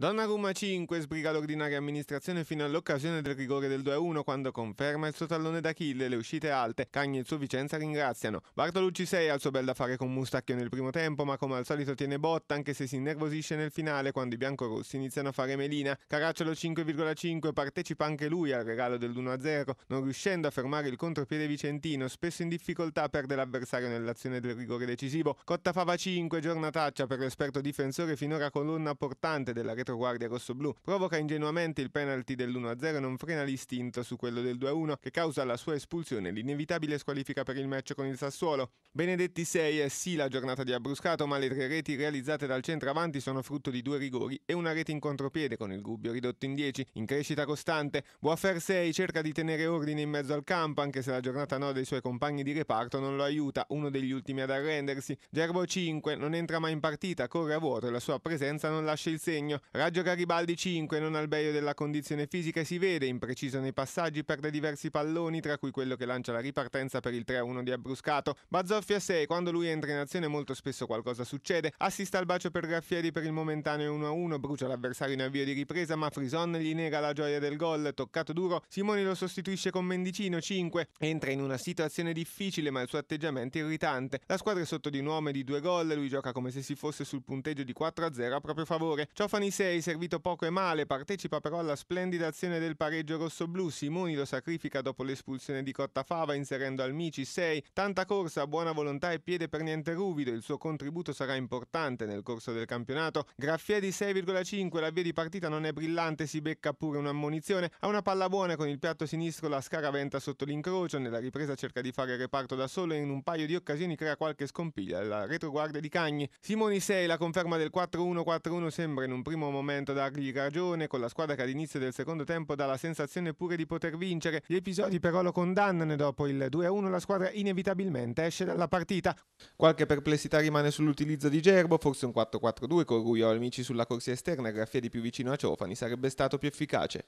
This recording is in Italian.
Donnarumma 5 sbriga l'ordinaria amministrazione fino all'occasione del rigore del 2-1 quando conferma il suo tallone d'Achille le uscite alte. Cagni e il suo Vicenza ringraziano. Bartolucci 6 ha il suo bel da fare con Mustacchio nel primo tempo ma come al solito tiene botta anche se si innervosisce nel finale quando i biancorossi iniziano a fare melina. Caracciolo 5,5 partecipa anche lui al regalo del 1-0 non riuscendo a fermare il contropiede vicentino spesso in difficoltà perde l'avversario nell'azione del rigore decisivo. Cottafava 5 giornataccia per l'esperto difensore finora colonna portante della rete retroguardia rossoblù. Provoca ingenuamente il penalty dell'1-0 e non frena l'istinto su quello del 2-1 che causa la sua espulsione l'inevitabile squalifica per il match con il Sassuolo. Benedetti 6 è sì la giornata di Abbruscato, ma le tre reti realizzate dal centravanti sono frutto di due rigori e una rete in contropiede con il Gubbio ridotto in 10, in crescita costante. Boafer 6 cerca di tenere ordine in mezzo al campo, anche se la giornata 9 dei suoi compagni di reparto non lo aiuta, uno degli ultimi ad arrendersi. Gerbo 5 non entra mai in partita, corre a vuoto e la sua presenza non lascia il segno. Raggio Garibaldi 5 non al meglio della condizione fisica e si vede, impreciso nei passaggi, perde diversi palloni, tra cui quello che lancia la ripartenza per il 3-1 di Abbruscato. Bazzoffia 6, quando lui entra in azione molto spesso qualcosa succede. Assista al bacio per Graffieri per il momentaneo 1-1, brucia l'avversario in avvio di ripresa, ma Frison gli nega la gioia del gol, toccato duro. Simoni lo sostituisce con Mendicino 5, entra in una situazione difficile ma il suo atteggiamento irritante. La squadra è sotto di un uomo e di due gol, lui gioca come se si fosse sul punteggio di 4-0 a proprio favore. Ciofani 6 6 servito poco e male, partecipa però alla splendida azione del pareggio rossoblu. Simoni lo sacrifica dopo l'espulsione di Cottafava inserendo Almici 6. Tanta corsa, buona volontà e piede per niente ruvido. Il suo contributo sarà importante nel corso del campionato. Graffiedi 6,5, la via di partita non è brillante, si becca pure un'ammonizione. Ha una palla buona con il piatto sinistro, la scaraventa sotto l'incrocio. Nella ripresa cerca di fare il reparto da solo e in un paio di occasioni crea qualche scompiglia. La retroguardia di Cagni. Simoni 6, la conferma del 4-1-4-1 sembra in un primo momento momento dargli ragione, con la squadra che all'inizio del secondo tempo dà la sensazione pure di poter vincere. Gli episodi però lo condannano e dopo il 2-1 la squadra inevitabilmente esce dalla partita. Qualche perplessità rimane sull'utilizzo di Gerbo, forse un 4-4-2 con Ruio Almici sulla corsia esterna e Graffieri più vicino a Ciofani sarebbe stato più efficace.